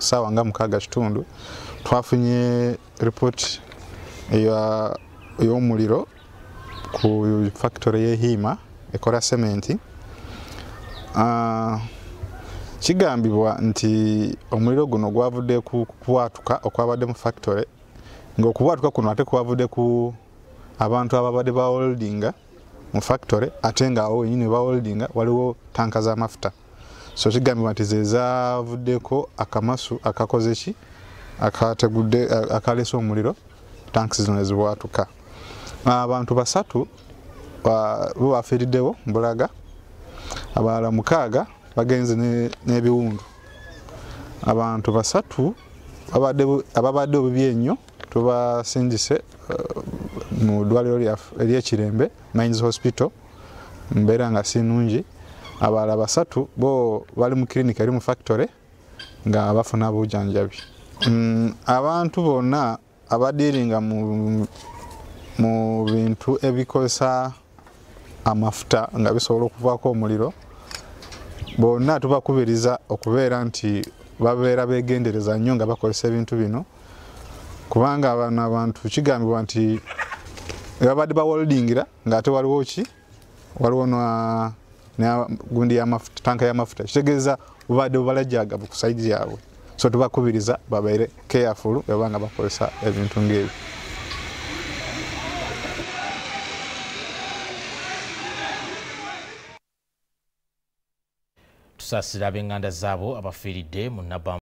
saawa nga mukaaga kitundu twafunye ripooti ey'omuliro ku factory y'ehiima ekola sementi uh, kigambibwa nti omuliro guno gwavudde ku kubwatuka okwabadde mu factory ngaokubwatuka kuno ate kwavudde ku abantu ababadde ba holdinga mu factory ate nga awo wenyini ba holdinga waliwo tanka z'amafuta so kigambibwa nti zezavuddeko akamasu akakoze ki? Akategudde akalese omuliro tanks zino ezibwatuka abantu basatu bo bafiiriddewo mbulaga abalala mukaaga bagenze n'ebiwundu. Abantu basatu ababadde obubi ennyo tubasindise mu ddwaliro eryekirembe mines hospital mbeera nga si nungi abalala basatu bo bali mu kilinika eri mu factory nga bafuna bujanjabi. Abantu bonna abadiringa mu bintu ebikozesa amafuta nga bisobola okuvaako omuliro bonna tubakubiriza okubeera nti babeera begendereza nnyo nga bakozesa ebintu bino kubanga bano abantu kigambibwa nti babadde bawoldingira ngaate waliwo ki? Waliwo gundi yamafuta tanka y'amafuta kitegeeza bubadde bubalajjagavu ku saidi yaabwe. So tubakubiriza babeere careful bwebanga bakozesa ebintu ngaebyo tusaasira ab'enganda zaabo abafiiridde mu nabba